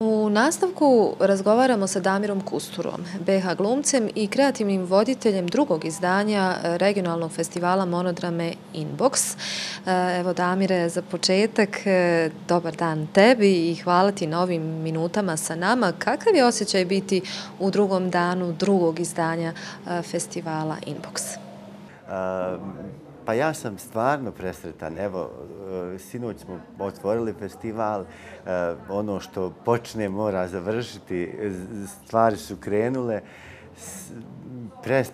U nastavku razgovaramo sa Damirom Kusturom, BH glumcem i kreativnim voditeljem drugog izdanja regionalnog festivala monodrame Inbox. E, evo Damire, za početak, e, dobar dan tebi i hvala ti na ovim minutama sa nama. Kakav je osjećaj biti u drugom danu drugog izdanja e, festivala Inbox? Pa ja sam stvarno presretan. Evo, e, sinoć smo otvorili festival. E, ono što počne mora završiti. E, stvari su krenule.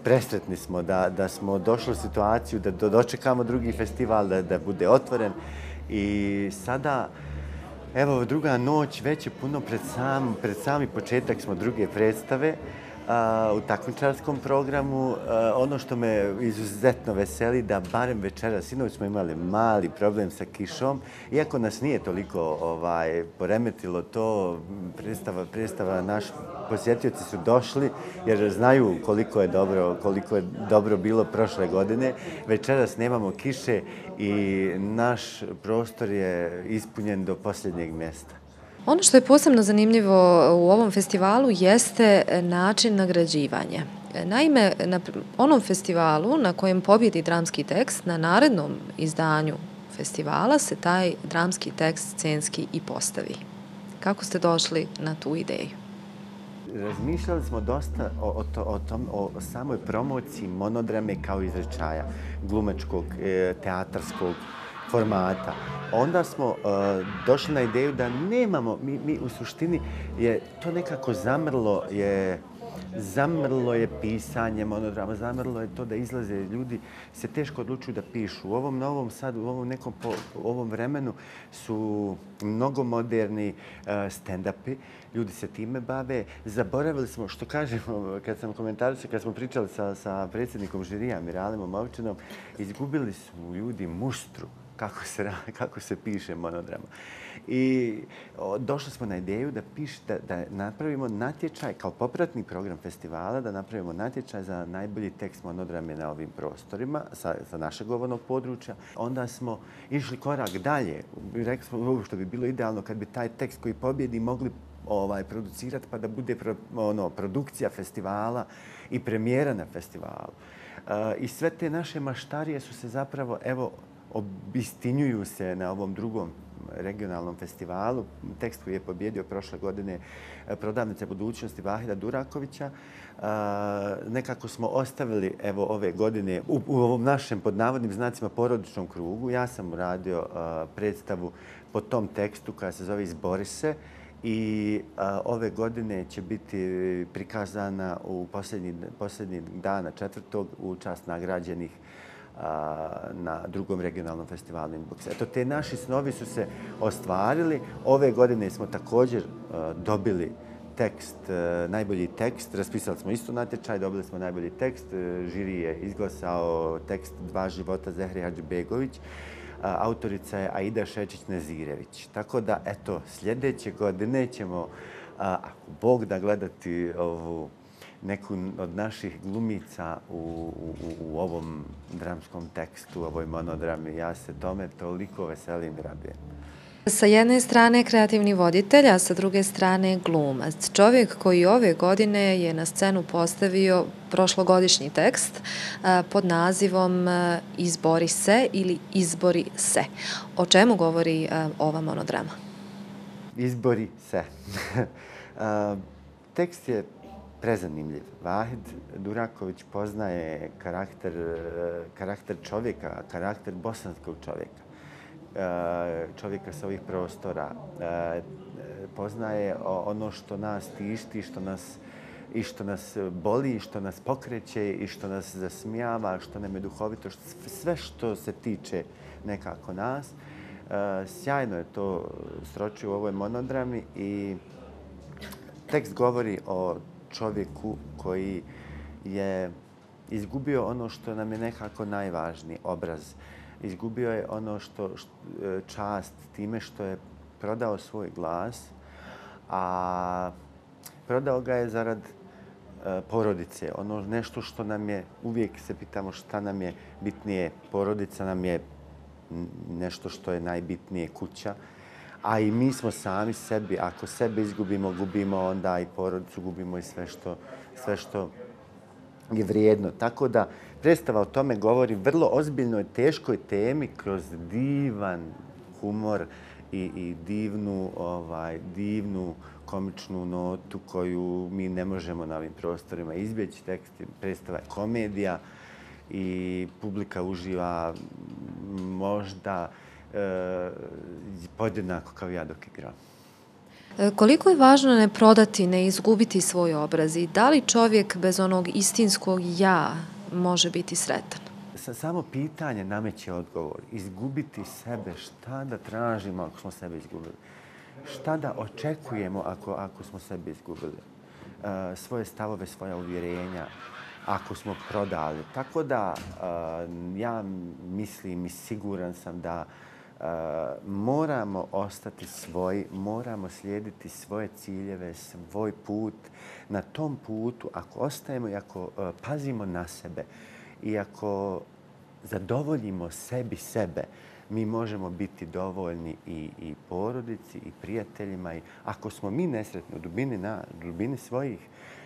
Presretni smo da da smo došli u situaciju da dočekamo drugi festival, da da bude otvoren. I sada, evo, druga noć, već je puno pred sami početak smo druge predstave u takmičarskom programu. Ono što me izuzetno veseli da barem večera, sinovi smo imali mali problem sa kišom, iako nas nije toliko ovaj, poremetilo to, predstava, predstava naš posjetioci su došli jer znaju koliko je dobro, koliko je dobro bilo prošle godine. Večeras nemamo kiše i naš prostor je ispunjen do posljednjeg mjesta. Ono što je posebno zanimljivo u ovom festivalu jeste način nagrađivanja. Naime, na onom festivalu na kojem pobjedi dramski tekst, na narednom izdanju festivala se taj dramski tekst scenski i postavi. Kako ste došli na tu ideju? Razmišljali smo dosta o, o, o, tom, o samoj promociji monodrame kao izrečaja glumečkog, e, teatarskog, formata. Onda smo uh, došli na ideju da nemamo, mi, mi u suštini je to nekako zamrlo, je zamrlo je pisanje monodrama, zamrlo je to da izlaze ljudi, se teško odlučuju da pišu. U ovom novom sad, u ovom nekom po, u ovom vremenu su mnogo moderni uh, stand-upi, ljudi se time bave. Zaboravili smo, što kažemo, kad sam komentarisao, kad smo pričali sa, sa predsjednikom žirija, Miralimom Ovčinom, izgubili su ljudi muštru kako se, kako se piše monodrama. I došli smo na ideju da, piš, da, da napravimo natječaj kao popratni program festivala, da napravimo natječaj za najbolji tekst monodrame na ovim prostorima sa, sa našeg govornog područja. Onda smo išli korak dalje. Rekli smo što bi bilo idealno kad bi taj tekst koji pobjedi mogli ovaj producirati pa da bude pro, ono, produkcija festivala i premijera na festivalu. Uh, I sve te naše maštarije su se zapravo, evo, obistinjuju se na ovom drugom regionalnom festivalu. Tekst koji je pobjedio prošle godine e, prodavnice budućnosti Vahida Durakovića. E, nekako smo ostavili evo ove godine u, u ovom našem pod navodnim znacima porodičnom krugu. Ja sam uradio e, predstavu po tom tekstu koja se zove Izbori se i ove godine će biti prikazana u posljednji, posljednji dana četvrtog u čast nagrađenih na drugom regionalnom festivalu Inbox. Eto, te naši snovi su se ostvarili. Ove godine smo također e, dobili tekst, e, najbolji tekst. Raspisali smo isto natječaj, dobili smo najbolji tekst. E, žiri je izglasao tekst Dva života Zehri Hadžbegović. Autorica je Aida Šečić-Nezirević. Tako da, eto, sljedeće godine ćemo, ako Bog da gledati ovu neku od naših glumica u, u, u ovom dramskom tekstu, u ovoj monodrami. Ja se tome toliko veselim i rabijem. Sa jedne strane kreativni voditelj, a sa druge strane glumac. Čovjek koji ove godine je na scenu postavio prošlogodišnji tekst pod nazivom Izbori se ili Izbori se. O čemu govori ova monodrama? Izbori se. Tekst je prezanimljiv. Vahid Duraković poznaje karakter, karakter čovjeka, karakter bosanskog čovjeka, e, čovjeka sa ovih prostora. E, poznaje ono što nas tišti, što nas i što nas boli, što nas pokreće i što nas zasmijava, što nam je duhovito, sve što se tiče nekako nas. E, sjajno je to sročio u ovoj monodrami i tekst govori o čovjeku koji je izgubio ono što nam je nekako najvažniji obraz. Izgubio je ono što, e, čast time što je prodao svoj glas, a prodao ga je zarad e, porodice. Ono nešto što nam je, uvijek se pitamo šta nam je bitnije. Porodica nam je nešto što je najbitnije kuća, a i mi smo sami sebi. Ako sebe izgubimo, gubimo onda i porodicu, gubimo i sve što, sve što je vrijedno. Tako da predstava o tome govori vrlo ozbiljnoj, teškoj temi kroz divan humor i, i divnu, ovaj, divnu komičnu notu koju mi ne možemo na ovim prostorima izbjeći. Tekst predstava komedija i publika uživa možda podjednako kao ja dok igram. E, koliko je važno ne prodati, ne izgubiti svoj obraz i da li čovjek bez onog istinskog ja može biti sretan? Samo pitanje nameće odgovor. Izgubiti sebe, šta da tražimo ako smo sebe izgubili? Šta da očekujemo ako, ako smo sebe izgubili? E, svoje stavove, svoja uvjerenja, ako smo prodali. Tako da e, ja mislim i siguran sam da e, moramo ostati svoji, moramo slijediti svoje ciljeve, svoj put. Na tom putu, ako ostajemo i ako e, pazimo na sebe i ako zadovoljimo sebi sebe, mi možemo biti dovoljni i, i porodici i prijateljima. I ako smo mi nesretni u dubini, na, dubini svojih, uh,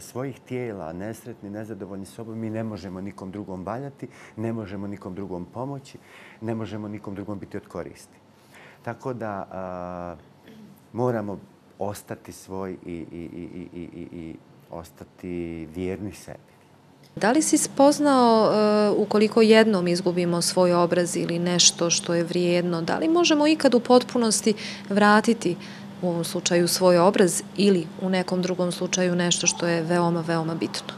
svojih tijela, nesretni, nezadovoljni sobom, mi ne možemo nikom drugom valjati, ne možemo nikom drugom pomoći, ne možemo nikom drugom biti od koristi. Tako da moramo ostati svoj i, i, i, i, i, i ostati vjerni sebi. Da li si spoznao uh, ukoliko jednom izgubimo svoj obraz ili nešto što je vrijedno, da li možemo ikad u potpunosti vratiti u ovom slučaju svoj obraz ili u nekom drugom slučaju nešto što je veoma, veoma bitno?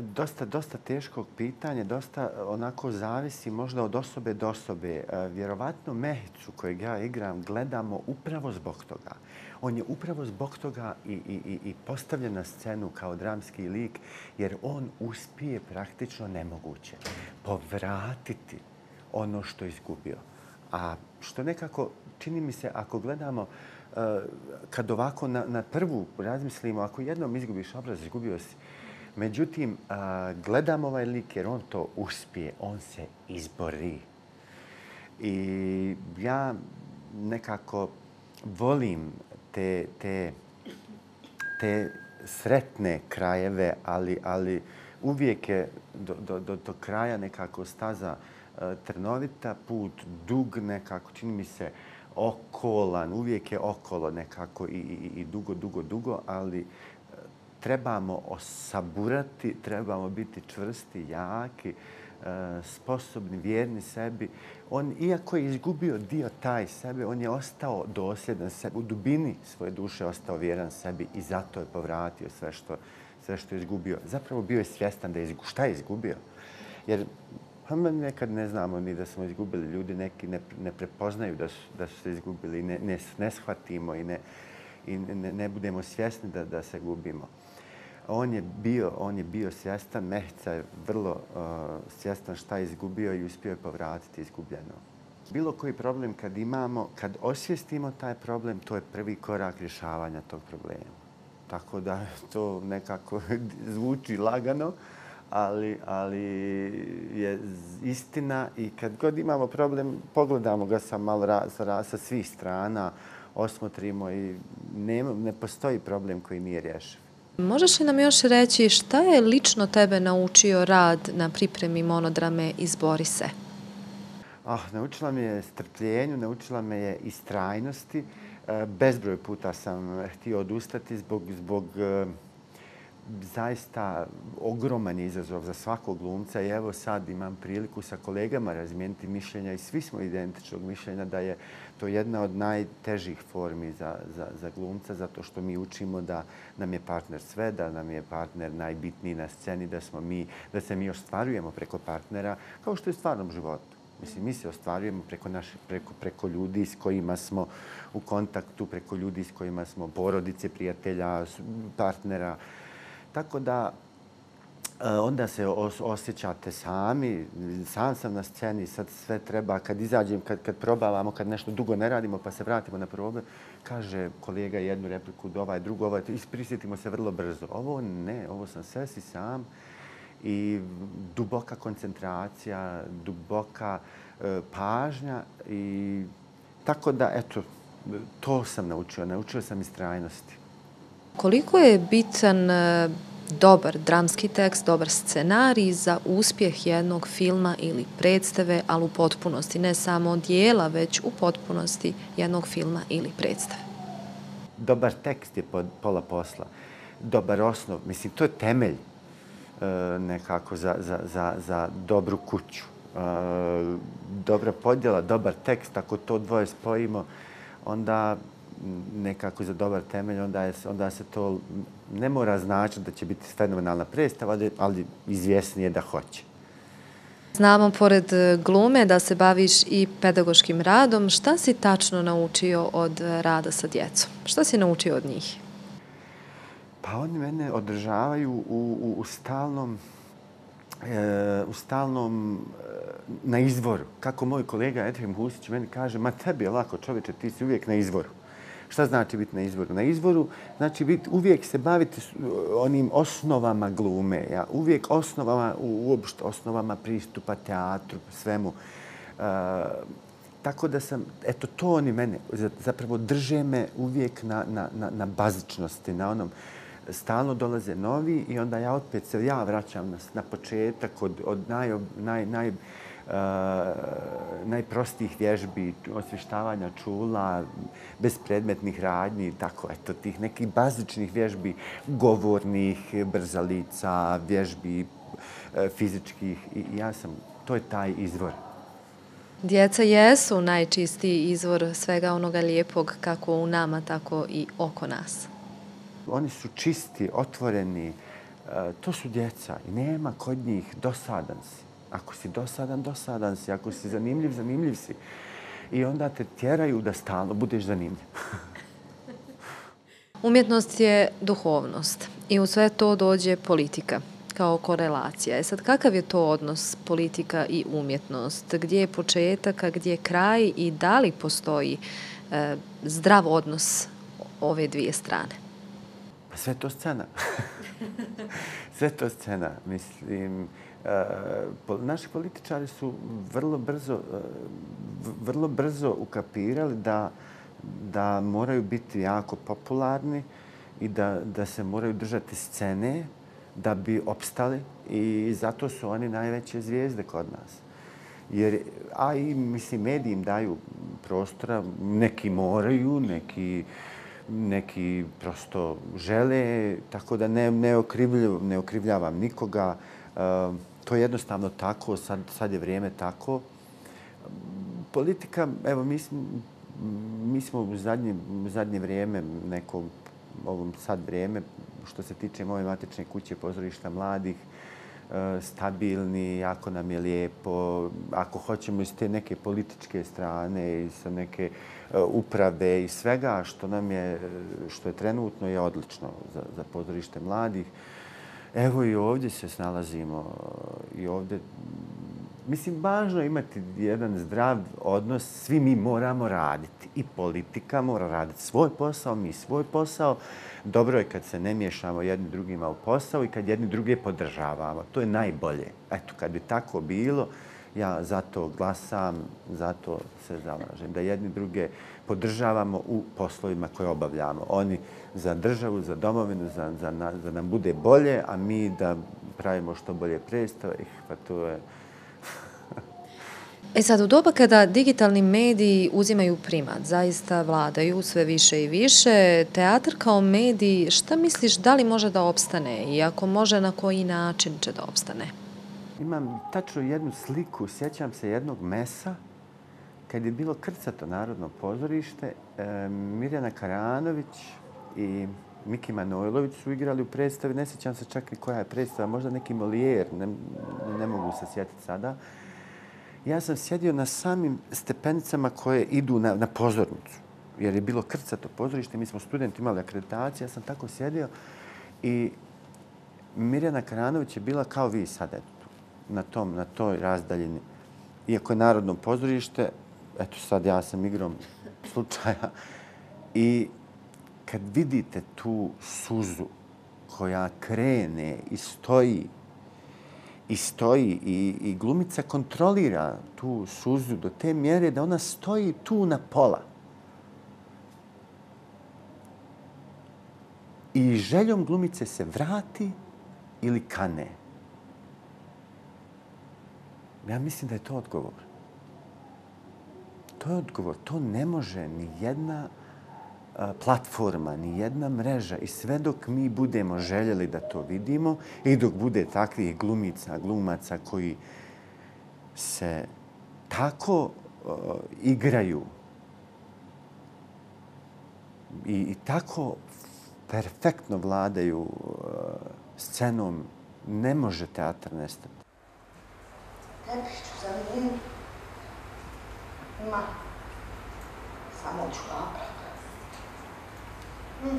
Dosta, dosta teškog pitanja, dosta onako zavisi možda od osobe do osobe. E, vjerovatno Mehicu kojeg ja igram gledamo upravo zbog toga on je upravo zbog toga i, i, i postavljen na scenu kao dramski lik, jer on uspije praktično nemoguće povratiti ono što je izgubio. A što nekako, čini mi se, ako gledamo, e, kad ovako na, na prvu razmislimo, ako jednom izgubiš obraz, izgubio si. Međutim, e, gledam gledamo ovaj lik jer on to uspije, on se izbori. I ja nekako volim te, te, te sretne krajeve, ali, ali uvijek je do, do, do, do kraja nekako staza uh, trnovita, put dug nekako, čini mi se, okolan, uvijek je okolo nekako i, i, i dugo, dugo, dugo, ali eh, trebamo osaburati, trebamo biti čvrsti, jaki, eh, sposobni, vjerni sebi on, iako je izgubio dio taj sebe, on je ostao dosljedan sebi, u dubini svoje duše ostao vjeran sebi i zato je povratio sve što, sve što je izgubio. Zapravo bio je svjestan da je izgubio. Šta je izgubio? Jer pa nekad ne znamo ni da smo izgubili. Ljudi neki ne, ne prepoznaju da su, da su se izgubili, ne, ne, ne shvatimo i ne, i ne, ne budemo svjesni da, da se gubimo on je bio, on je bio svjestan, Mehica je vrlo uh, svjestan šta je izgubio i uspio je povratiti izgubljeno. Bilo koji problem kad imamo, kad osvijestimo taj problem, to je prvi korak rješavanja tog problema. Tako da to nekako zvuči lagano, ali, ali je istina i kad god imamo problem, pogledamo ga sa malo ra, sa, sa svih strana, osmotrimo i ne, ne postoji problem koji nije rješiv. Možeš li nam još reći šta je lično tebe naučio rad na pripremi monodrame Izbori se? Oh, naučila me je strpljenju, naučila me je istrajnosti. E, bezbroj puta sam htio odustati zbog, zbog e, zaista ogroman izazov za svakog glumca i evo sad imam priliku sa kolegama razmijeniti mišljenja i svi smo identičnog mišljenja da je to jedna od najtežih formi za, za, za glumca zato što mi učimo da nam je partner sve, da nam je partner najbitniji na sceni, da, smo mi, da se mi ostvarujemo preko partnera kao što je u stvarnom životu. Mislim, mi se ostvarujemo preko, naše, preko, preko ljudi s kojima smo u kontaktu, preko ljudi s kojima smo porodice, prijatelja, partnera. Tako da e, onda se osjećate sami, sam sam na sceni, sad sve treba, kad izađem, kad, kad probavamo, kad nešto dugo ne radimo pa se vratimo na probe, kaže kolega jednu repliku, ovaj drugu, ovaj, isprisjetimo se vrlo brzo. Ovo ne, ovo sam sve si sam i duboka koncentracija, duboka e, pažnja i tako da, eto, to sam naučio. Naučio sam istrajnosti. Koliko je bitan e, dobar dramski tekst, dobar scenarij za uspjeh jednog filma ili predstave, ali u potpunosti, ne samo dijela, već u potpunosti jednog filma ili predstave? Dobar tekst je pola posla. Dobar osnov, mislim, to je temelj e, nekako za, za, za, za dobru kuću. E, dobra podjela, dobar tekst, ako to dvoje spojimo, onda nekako za dobar temelj, onda, je, onda se to ne mora značiti da će biti fenomenalna predstava, ali izvjesnije da hoće. Znamo, pored glume, da se baviš i pedagoškim radom. Šta si tačno naučio od rada sa djecom? Šta si naučio od njih? Pa oni mene održavaju u, u, u stalnom e, u stalnom e, na izvoru. Kako moj kolega Edhem Husić meni kaže, ma tebi je lako čovječe, ti si uvijek na izvoru. Šta znači biti na izvoru? Na izvoru znači biti, uvijek se baviti onim osnovama glume, ja? uvijek osnovama, uopšte osnovama pristupa teatru, svemu. E, tako da sam, eto, to oni mene, zapravo drže me uvijek na, na, na, na bazičnosti, na onom, stalno dolaze novi i onda ja opet se ja vraćam na, na početak od, od naj, naj, naj, najprostijih vježbi, osvještavanja čula, bezpredmetnih radnji, tako, eto, tih nekih bazičnih vježbi, govornih, brzalica, vježbi uh, fizičkih. I ja sam, to je taj izvor. Djeca jesu najčistiji izvor svega onoga lijepog kako u nama, tako i oko nas. Oni su čisti, otvoreni, uh, to su djeca i nema kod njih dosadan si Ako si dosadan, dosadan si. Ako si zanimljiv, zanimljiv si. I onda te tjeraju da stalno budeš zanimljiv. Umjetnost je duhovnost i u sve to dođe politika kao korelacija. E sad, kakav je to odnos politika i umjetnost? Gdje je početak, a gdje je kraj i da li postoji e, zdrav odnos ove dvije strane? Pa sve to scena. sve to scena. Mislim, Eh, naši političari su vrlo brzo, eh, vrlo brzo ukapirali da, da moraju biti jako popularni i da, da se moraju držati scene da bi opstali i zato su oni najveće zvijezde kod nas. Jer, a i mislim, mediji im daju prostora, neki moraju, neki, neki prosto žele, tako da ne, ne, okrivljavam, ne okrivljavam nikoga. Uh, to je jednostavno tako, sad, sad je vrijeme tako. Politika, evo, mi smo, mi smo u zadnje, zadnje vrijeme, neko ovom sad vrijeme, što se tiče moje matične kuće pozorišta mladih, e, stabilni, jako nam je lijepo. Ako hoćemo iz te neke političke strane i sa neke e, uprave i svega što nam je, što je trenutno je odlično za, za pozorište mladih. Evo i ovdje se snalazimo i ovdje Mislim, važno je imati jedan zdrav odnos. Svi mi moramo raditi. I politika mora raditi svoj posao, mi svoj posao. Dobro je kad se ne miješamo jedni drugima u posao i kad jedni druge podržavamo. To je najbolje. Eto, kad bi tako bilo, ja zato glasam, zato se zalažem. Da jedni druge podržavamo u poslovima koje obavljamo. Oni za državu, za domovinu, za, za, na, za nam bude bolje, a mi da pravimo što bolje predstave, eh, pa to je... E sad, u doba kada digitalni mediji uzimaju primat, zaista vladaju sve više i više, teatr kao medij, šta misliš, da li može da opstane i ako može, na koji način će da opstane? Imam tačno jednu sliku, sjećam se jednog mesa, kad je bilo Krcato narodno pozorište, e, Mirjana Karanović i Miki Manojlović su igrali u predstavi, ne sjećam se čak i koja je predstava, možda neki Molijer, ne, ne mogu se sjetiti sada. Ja sam sjedio na samim stepenicama koje idu na, na pozornicu, jer je bilo krcato pozorište, mi smo studenti imali akreditacije, ja sam tako sjedio i Mirjana Karanović je bila kao vi sada, na, tom, na toj razdaljini. Iako je narodno pozorište, eto sad ja sam igrom slučaja. I kad vidite tu suzu koja krene i stoji i stoji i, i glumica kontrolira tu suzu do te mjere da ona stoji tu na pola. I željom glumice se vrati ili kane. Ja mislim da je to odgovor. To je odgovor. To ne može ni jedna platforma, ni jedna mreža i sve dok mi budemo željeli da to vidimo i dok bude takvih glumica, glumaca koji se tako uh, igraju i, i tako perfektno vladaju uh, scenom, ne može teatr nestati. Tepih za njim Ma, samo ću napraviti. Hm.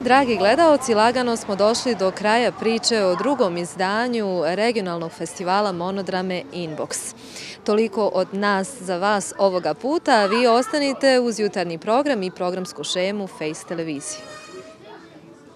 Dragi gledaoci, lagano smo došli do kraja priče o drugom izdanju regionalnog festivala monodrame Inbox. Toliko od nas za vas ovoga puta, vi ostanite uz jutarnji program i programsku šemu Face televizije.